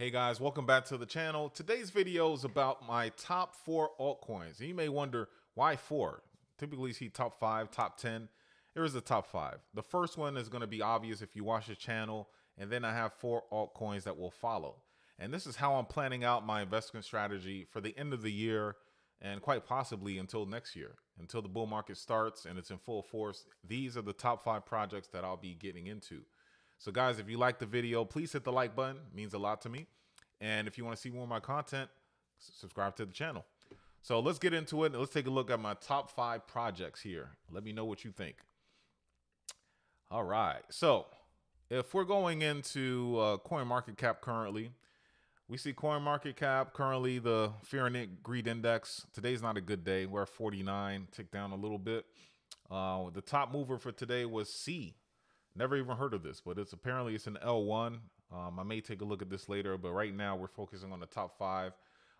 Hey guys, welcome back to the channel. Today's video is about my top four altcoins. And you may wonder, why four? Typically see top five, top 10. Here is the top five. The first one is going to be obvious if you watch the channel. And then I have four altcoins that will follow. And this is how I'm planning out my investment strategy for the end of the year and quite possibly until next year, until the bull market starts and it's in full force. These are the top five projects that I'll be getting into. So guys, if you like the video, please hit the like button. It means a lot to me. And if you want to see more of my content, subscribe to the channel. So let's get into it. Let's take a look at my top five projects here. Let me know what you think. All right. So if we're going into uh, CoinMarketCap currently, we see CoinMarketCap currently the Fear and Greed Index. Today's not a good day. We're at 49, tick down a little bit. Uh, the top mover for today was C, Never even heard of this, but it's apparently it's an L1. Um, I may take a look at this later, but right now we're focusing on the top five.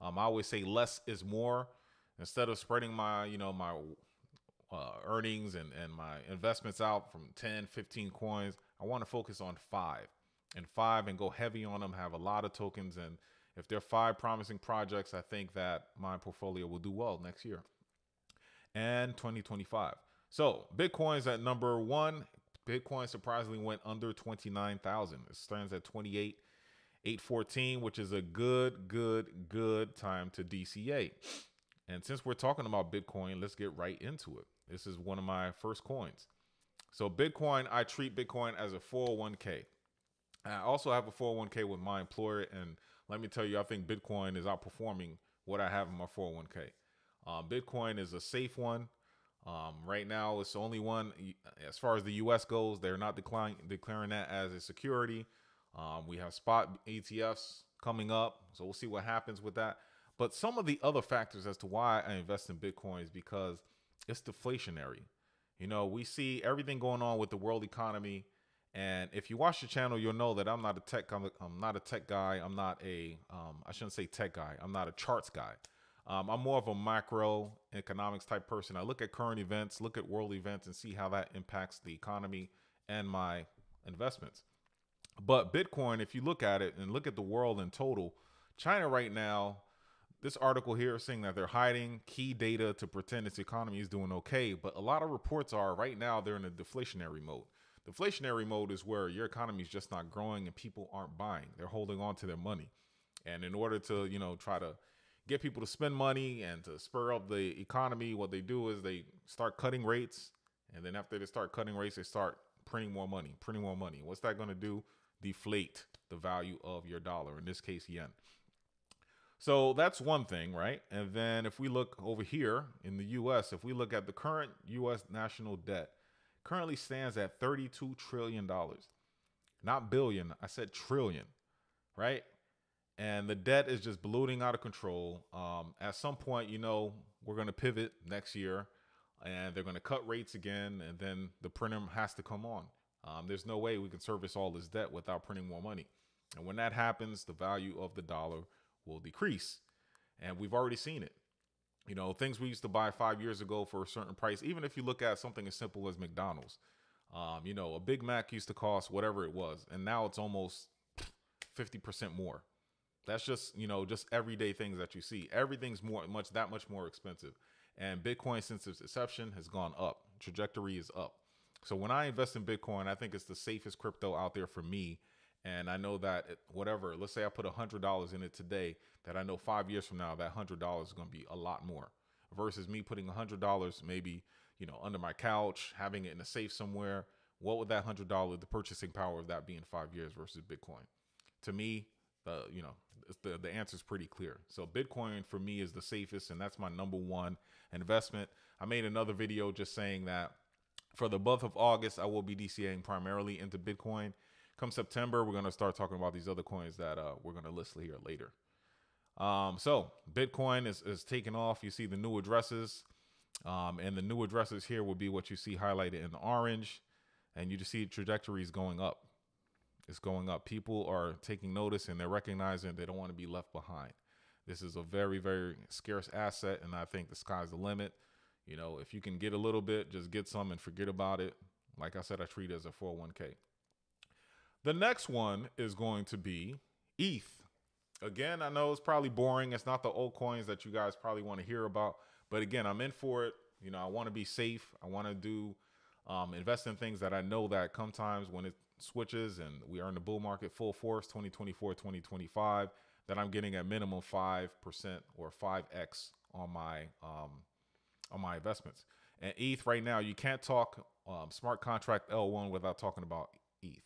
Um, I always say less is more. Instead of spreading my, you know, my uh, earnings and, and my investments out from 10, 15 coins, I want to focus on five and five and go heavy on them, have a lot of tokens. And if there are five promising projects, I think that my portfolio will do well next year and 2025. So Bitcoin's at number one, Bitcoin surprisingly went under 29,000. It stands at 28 814, which is a good, good, good time to DCA. And since we're talking about Bitcoin, let's get right into it. This is one of my first coins. So Bitcoin, I treat Bitcoin as a 401k. I also have a 401k with my employer, and let me tell you, I think Bitcoin is outperforming what I have in my 401k. Um, Bitcoin is a safe one. Um, right now, it's the only one as far as the U.S. goes. They're not declaring declaring that as a security. Um, we have spot ETFs coming up, so we'll see what happens with that. But some of the other factors as to why I invest in Bitcoin is because it's deflationary. You know, we see everything going on with the world economy, and if you watch the channel, you'll know that I'm not a tech. I'm, I'm not a tech guy. I'm not a. Um, I shouldn't say tech guy. I'm not a charts guy. Um, I'm more of a macro economics type person. I look at current events, look at world events, and see how that impacts the economy and my investments. But Bitcoin, if you look at it and look at the world in total, China right now, this article here is saying that they're hiding key data to pretend its economy is doing okay. But a lot of reports are right now they're in a deflationary mode. Deflationary mode is where your economy is just not growing and people aren't buying. They're holding on to their money. And in order to, you know, try to get people to spend money and to spur up the economy, what they do is they start cutting rates. And then after they start cutting rates, they start printing more money, printing more money. What's that going to do? Deflate the value of your dollar, in this case, yen. So that's one thing, right? And then if we look over here in the US, if we look at the current US national debt, currently stands at $32 trillion. Not billion, I said trillion, right? And the debt is just ballooning out of control. Um, at some point, you know, we're going to pivot next year, and they're going to cut rates again, and then the printer has to come on. Um, there's no way we can service all this debt without printing more money. And when that happens, the value of the dollar will decrease. And we've already seen it. You know, things we used to buy five years ago for a certain price, even if you look at something as simple as McDonald's, um, you know, a Big Mac used to cost whatever it was, and now it's almost 50% more. That's just, you know, just everyday things that you see. Everything's more much that much more expensive. And Bitcoin since its inception has gone up. Trajectory is up. So when I invest in Bitcoin, I think it's the safest crypto out there for me. And I know that whatever, let's say I put $100 in it today, that I know five years from now, that $100 is going to be a lot more versus me putting $100 maybe, you know, under my couch, having it in a safe somewhere. What would that $100, the purchasing power of that be in five years versus Bitcoin? To me, the you know the the answer is pretty clear. So Bitcoin for me is the safest, and that's my number one investment. I made another video just saying that for the month of August, I will be DCAing primarily into Bitcoin. Come September, we're gonna start talking about these other coins that uh, we're gonna list here later. Um, so Bitcoin is is taking off. You see the new addresses, um, and the new addresses here will be what you see highlighted in the orange, and you just see trajectories going up. It's going up. People are taking notice and they're recognizing they don't want to be left behind. This is a very, very scarce asset, and I think the sky's the limit. You know, if you can get a little bit, just get some and forget about it. Like I said, I treat it as a 401k. The next one is going to be ETH. again, I know it's probably boring. It's not the old coins that you guys probably want to hear about. But again, I'm in for it. You know, I want to be safe. I want to do um, invest in things that I know that come times when it switches and we are in the bull market full force 2024, 2025, that I'm getting a minimum 5% or 5x on my um, on my investments. And ETH right now, you can't talk um, smart contract L1 without talking about ETH.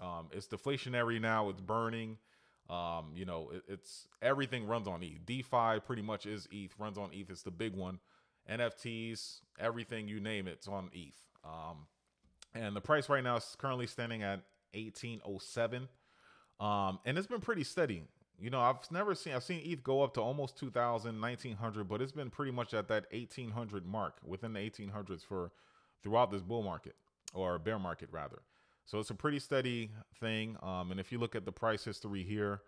Um, it's deflationary now. It's burning. Um, you know, it, it's everything runs on ETH. DeFi pretty much is ETH, runs on ETH. It's the big one. NFTs, everything you name it, it's on ETH. And the price right now is currently standing at 1807. Um, and it's been pretty steady. You know, I've never seen I've seen ETH go up to almost 2000, 1900, but it's been pretty much at that 1800 mark within the 1800s for throughout this bull market or bear market rather. So it's a pretty steady thing. Um, and if you look at the price history here,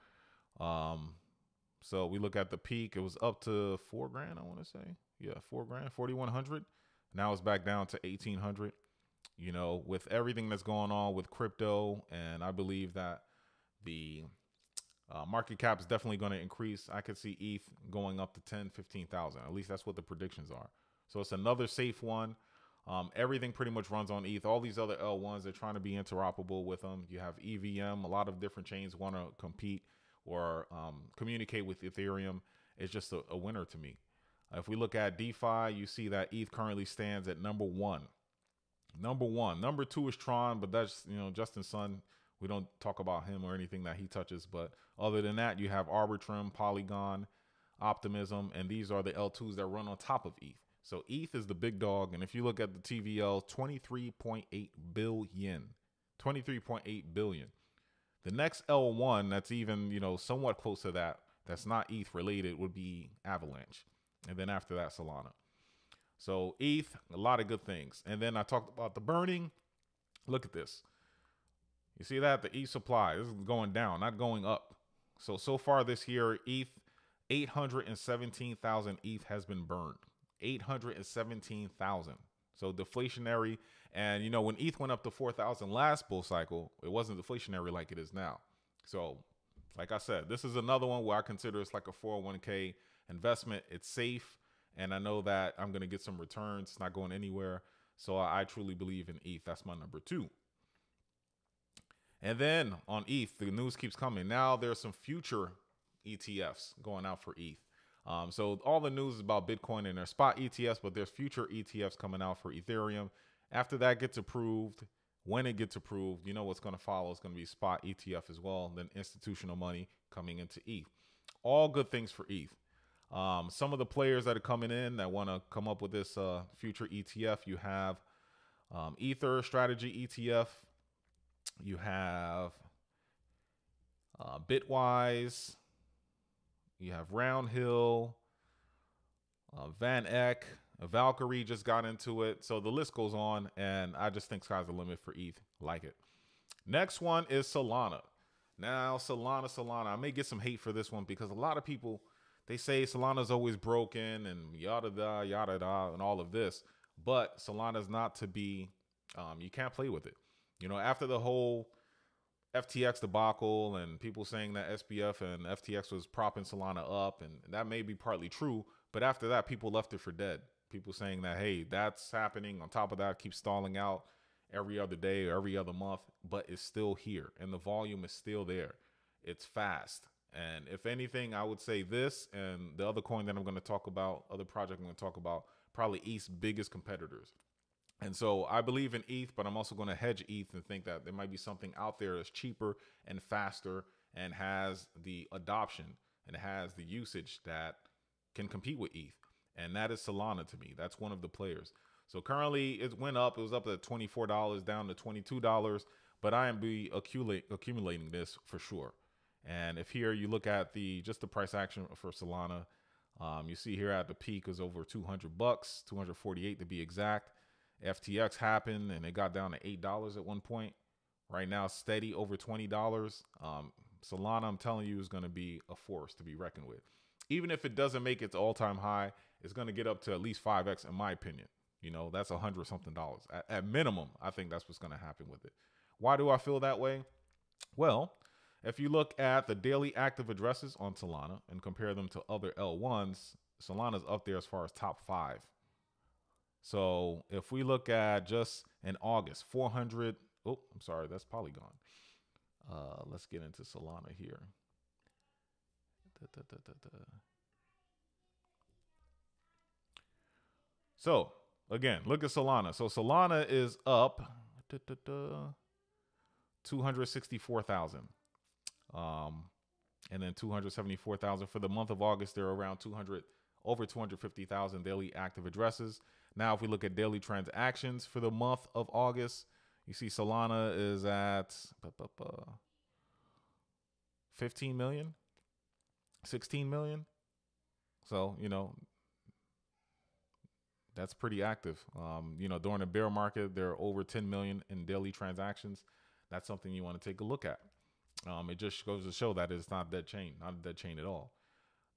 um, so we look at the peak, it was up to four grand, I want to say. Yeah, four grand, 4,100. Now it's back down to 1,800. You know, with everything that's going on with crypto, and I believe that the uh, market cap is definitely going to increase. I could see ETH going up to 10, 15,000. At least that's what the predictions are. So it's another safe one. Um, everything pretty much runs on ETH. All these other L1s, they're trying to be interoperable with them. You have EVM. A lot of different chains want to compete or um, communicate with Ethereum. It's just a, a winner to me. If we look at DeFi, you see that ETH currently stands at number one. Number one. Number two is Tron, but that's, you know, Justin Sun. We don't talk about him or anything that he touches. But other than that, you have Arbitrum, Polygon, Optimism, and these are the L2s that run on top of ETH. So ETH is the big dog. And if you look at the TVL, 23.8 billion. 23.8 billion. The next L1 that's even, you know, somewhat close to that, that's not ETH related, would be Avalanche. And then after that, Solana. So ETH, a lot of good things. And then I talked about the burning. Look at this. You see that? The ETH supply. This is going down, not going up. So, so far this year, ETH, 817,000 ETH has been burned. 817,000. So deflationary. And, you know, when ETH went up to 4,000 last bull cycle, it wasn't deflationary like it is now. So, like I said, this is another one where I consider it's like a 401k investment. It's safe. And I know that I'm going to get some returns. It's not going anywhere. So I, I truly believe in ETH. That's my number two. And then on ETH, the news keeps coming. Now there's some future ETFs going out for ETH. Um, so all the news is about Bitcoin and their spot ETFs, but there's future ETFs coming out for Ethereum. After that gets approved, when it gets approved, you know what's going to follow. It's going to be spot ETF as well. Then institutional money coming into ETH. All good things for ETH. Um, some of the players that are coming in that want to come up with this uh, future ETF, you have um, Ether Strategy ETF. You have uh, Bitwise. You have Roundhill, uh, Van Eck, Valkyrie just got into it. So the list goes on, and I just think sky's the limit for ETH. Like it. Next one is Solana. Now, Solana, Solana. I may get some hate for this one because a lot of people they say Solana's always broken and yada da yada da and all of this. But Solana's not to be. Um, you can't play with it. You know, after the whole FTX debacle and people saying that SBF and FTX was propping Solana up, and that may be partly true. But after that, people left it for dead. People saying that, hey, that's happening. On top of that, keeps stalling out every other day or every other month, but it's still here and the volume is still there. It's fast. And if anything, I would say this and the other coin that I'm going to talk about, other project I'm going to talk about, probably ETH's biggest competitors. And so I believe in ETH, but I'm also going to hedge ETH and think that there might be something out there that's cheaper and faster and has the adoption and has the usage that can compete with ETH. And that is Solana to me. That's one of the players. So currently it went up. It was up at $24 down to $22, but I am be accumulating this for sure. And if here you look at the just the price action for Solana, um, you see here at the peak is over 200 bucks, 248 to be exact. FTX happened and it got down to eight dollars at one point. Right now, steady over twenty dollars. Um, Solana, I'm telling you, is going to be a force to be reckoned with. Even if it doesn't make its all-time high, it's going to get up to at least five x, in my opinion. You know, that's a hundred something dollars at, at minimum. I think that's what's going to happen with it. Why do I feel that way? Well, If you look at the daily active addresses on Solana and compare them to other L1s, Solana's up there as far as top five. So if we look at just in August, 400. Oh, I'm sorry, that's Polygon. Uh, let's get into Solana here. Da, da, da, so again, look at Solana. So Solana is up 264,000. Um, and then 274,000 for the month of August. There are around 200, over 250,000 daily active addresses. Now, if we look at daily transactions for the month of August, you see Solana is at 15 million, 16 million. So, you know, that's pretty active. Um, you know, during the bear market, there are over 10 million in daily transactions. That's something you want to take a look at. Um, it just goes to show that it's not dead chain, not a dead chain at all.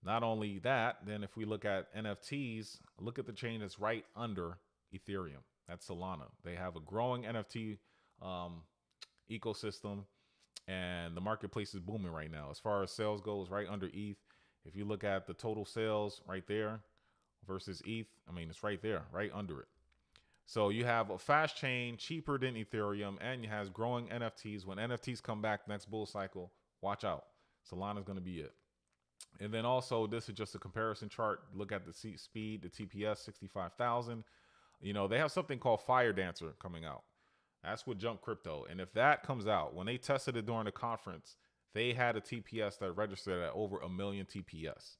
Not only that, then if we look at NFTs, look at the chain that's right under Ethereum. That's Solana. They have a growing NFT um, ecosystem, and the marketplace is booming right now. As far as sales goes, right under ETH. If you look at the total sales right there versus ETH, I mean, it's right there, right under it. So you have a fast chain, cheaper than Ethereum, and it has growing NFTs. When NFTs come back next bull cycle, watch out. Solana is going to be it. And then also, this is just a comparison chart. Look at the speed, the TPS 65,000. You know, they have something called Firedancer coming out. That's with Jump Crypto. And if that comes out, when they tested it during the conference, they had a TPS that registered at over a million TPS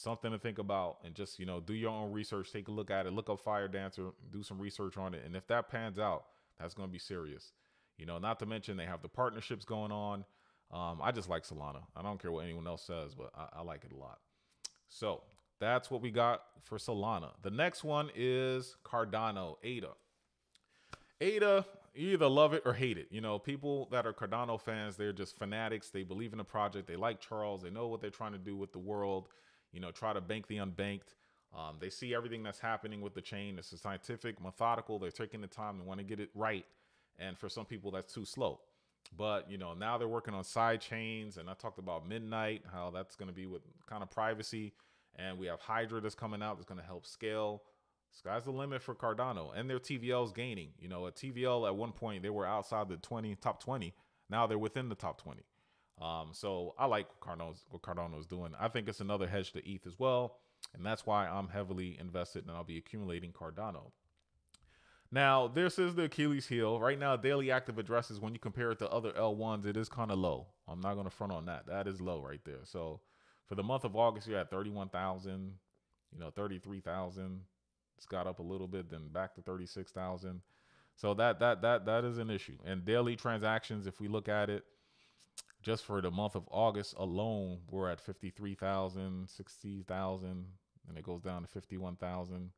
something to think about and just you know do your own research take a look at it look up Firedancer, do some research on it and if that pans out that's going to be serious you know not to mention they have the partnerships going on um, i just like solana i don't care what anyone else says but I, I like it a lot so that's what we got for solana the next one is cardano ada ada you either love it or hate it. You know, people that are Cardano fans, they're just fanatics. They believe in the project. They like Charles. They know what they're trying to do with the world you know, try to bank the unbanked. Um, they see everything that's happening with the chain. It's scientific, methodical. They're taking the time. They want to get it right. And for some people, that's too slow. But you know, now they're working on side chains, and I talked about Midnight, how that's going to be with kind of privacy. And we have Hydra that's coming out that's going to help scale. Sky's the limit for Cardano, and their TVL's gaining. You know, a TVL at one point they were outside the 20 top 20. Now they're within the top 20. Um, so I like what Cardano's doing. I think it's another hedge to ETH as well, and that's why I'm heavily invested and I'll be accumulating Cardano. Now, this is the Achilles heel. Right now, daily active addresses, when you compare it to other L1s, it is kind of low. I'm not going to front on that. That is low right there. So for the month of August, you're at 31,000, you know, 33,000. It's got up a little bit, then back to 36,000. So that that that that is an issue. And daily transactions, if we look at it, just for the month of August alone, we're at 53,000, 60,000, and it goes down to 51,000,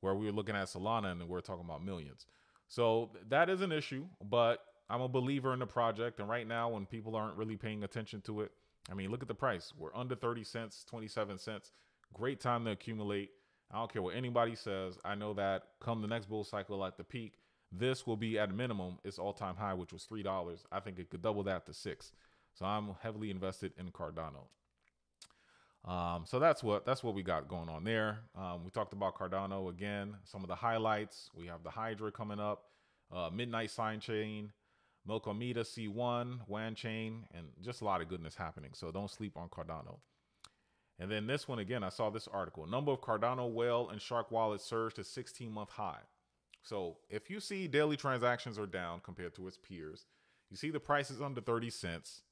where we were looking at Solana and we're talking about millions. So that is an issue, but I'm a believer in the project. And right now, when people aren't really paying attention to it, I mean, look at the price. We're under 30 cents, 27 cents. Great time to accumulate. I don't care what anybody says. I know that come the next bull cycle at the peak, this will be at minimum its all time high, which was $3. I think it could double that to six. So I'm heavily invested in Cardano. Um, so that's what that's what we got going on there. Um, we talked about Cardano again. Some of the highlights. We have the Hydra coming up, uh, Midnight Side Chain, Milkomeda C1, Wanchain, and just a lot of goodness happening. So don't sleep on Cardano. And then this one again, I saw this article. Number of Cardano whale and shark wallets surged to 16 month high. So if you see daily transactions are down compared to its peers, you see the price is under 30 cents.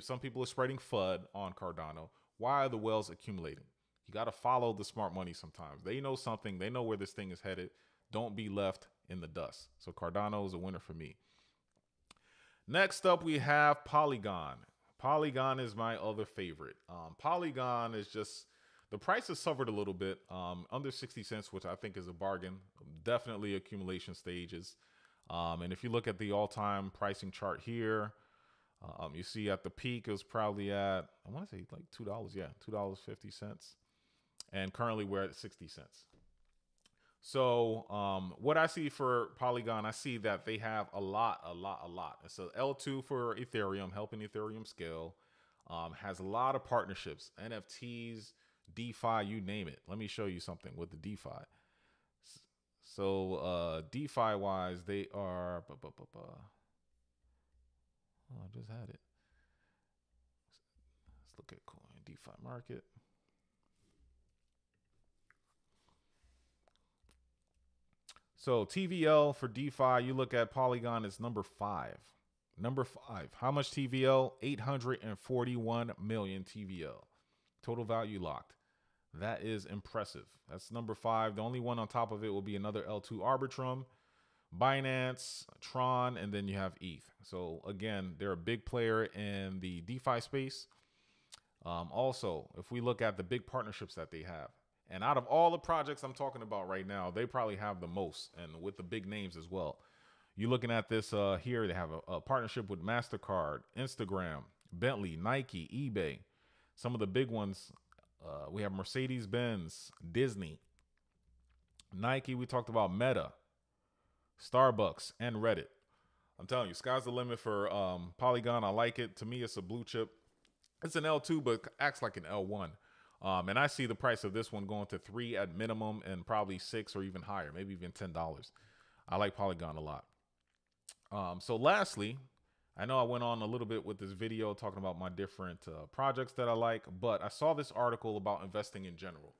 Some people are spreading FUD on Cardano. Why are the whales accumulating? You got to follow the smart money sometimes. They know something, they know where this thing is headed. Don't be left in the dust. So Cardano is a winner for me. Next up, we have Polygon. Polygon is my other favorite. Um, Polygon is just the price has suffered a little bit, um, under 60 cents, which I think is a bargain. Definitely accumulation stages. Um, and if you look at the all time pricing chart here, um, you see at the peak it was probably at I want to say like two dollars, yeah, two dollars fifty cents, and currently we're at sixty cents. So um, what I see for Polygon, I see that they have a lot, a lot, a lot. So L2 for Ethereum, helping Ethereum scale. Um, has a lot of partnerships, NFTs, DeFi, you name it. Let me show you something with the DeFi. So uh, DeFi wise, they are. Bu- Oh, I just had it. Let's look at coin DeFi market. So TVL for DeFi, you look at Polygon, it's number five. Number five. How much TVL? 841 million TVL. Total value locked. That is impressive. That's number five. The only one on top of it will be another L2 Arbitrum, Binance, Tron, and then you have ETH. So again, they're a big player in the DeFi space. Um, also, if we look at the big partnerships that they have, and out of all the projects I'm talking about right now, they probably have the most, and with the big names as well. You're looking at this uh, here. They have a, a partnership with Mastercard, Instagram, Bentley, Nike, eBay. Some of the big ones. Uh, we have Mercedes Benz, Disney, Nike. We talked about Meta, Starbucks, and Reddit. I'm telling you, sky's the limit for um, Polygon. I like it. To me, it's a blue chip. It's an L2, but acts like an L1. Um, and I see the price of this one going to three at minimum and probably six or even higher, maybe even $10. I like Polygon a lot. Um, so lastly, I know I went on a little bit with this video talking about my different uh, projects that I like, but I saw this article about investing in general.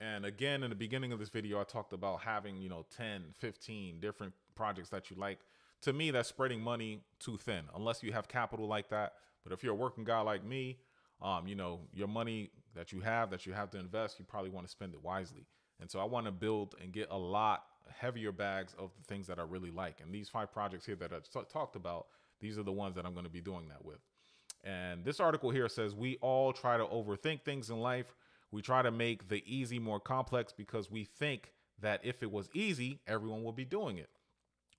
And again, in the beginning of this video, I talked about having, you know, 10, 15 different projects that you like. To me, that's spreading money too thin, unless you have capital like that. But if you're a working guy like me, um, you know, your money that you have, that you have to invest, you probably want to spend it wisely. And so I want to build and get a lot heavier bags of the things that I really like. And these five projects here that I talked about, these are the ones that I'm going to be doing that with. And this article here says we all try to overthink things in life. We try to make the easy more complex because we think that if it was easy, everyone would be doing it.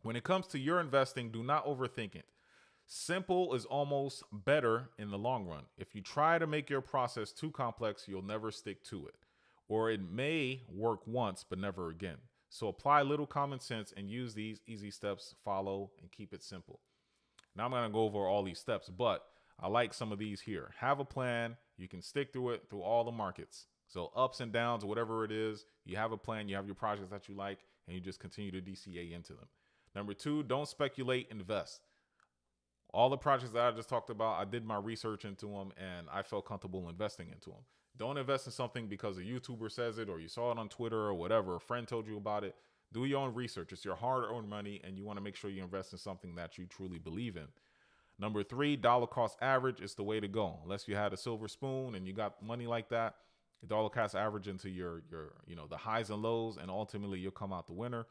When it comes to your investing, do not overthink it. Simple is almost better in the long run. If you try to make your process too complex, you'll never stick to it. Or it may work once, but never again. So apply little common sense and use these easy steps, follow, and keep it simple. Now I'm going to go over all these steps, but I like some of these here. Have a plan. You can stick through it through all the markets. So ups and downs, whatever it is, you have a plan, you have your projects that you like, and you just continue to DCA into them. Number two, don't speculate, invest. All the projects that I just talked about, I did my research into them and I felt comfortable investing into them. Don't invest in something because a YouTuber says it or you saw it on Twitter or whatever, a friend told you about it. Do your own research. It's your hard earned money and you want to make sure you invest in something that you truly believe in. Number three, dollar cost average is the way to go. Unless you had a silver spoon and you got money like that, dollar cost average into your your you know the highs and lows, and ultimately you'll come out the winner.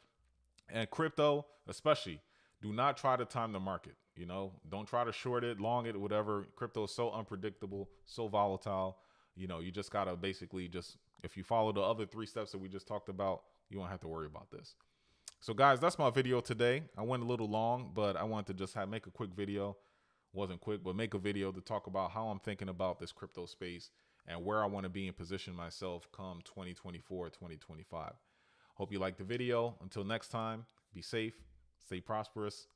And crypto, especially, do not try to time the market. You know, don't try to short it, long it, whatever. Crypto is so unpredictable, so volatile. You know, you just gotta basically just if you follow the other three steps that we just talked about, you won't have to worry about this. So, guys, that's my video today. I went a little long, but I wanted to just have, make a quick video. Wasn't quick, but make a video to talk about how I'm thinking about this crypto space and where I want to be in position myself come 2024, 2025. Hope you liked the video. Until next time, be safe, stay prosperous.